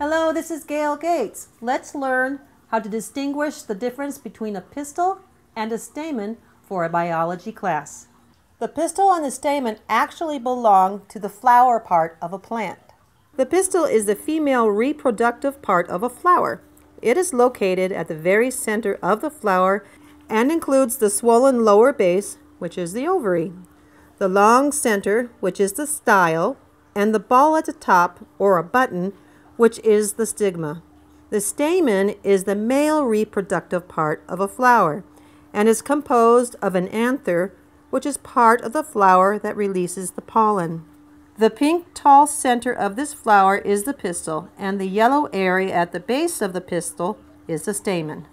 Hello, this is Gail Gates. Let's learn how to distinguish the difference between a pistil and a stamen for a biology class. The pistil and the stamen actually belong to the flower part of a plant. The pistil is the female reproductive part of a flower. It is located at the very center of the flower and includes the swollen lower base, which is the ovary, the long center, which is the style, and the ball at the top, or a button, which is the stigma. The stamen is the male reproductive part of a flower and is composed of an anther, which is part of the flower that releases the pollen. The pink tall center of this flower is the pistil, and the yellow area at the base of the pistil is the stamen.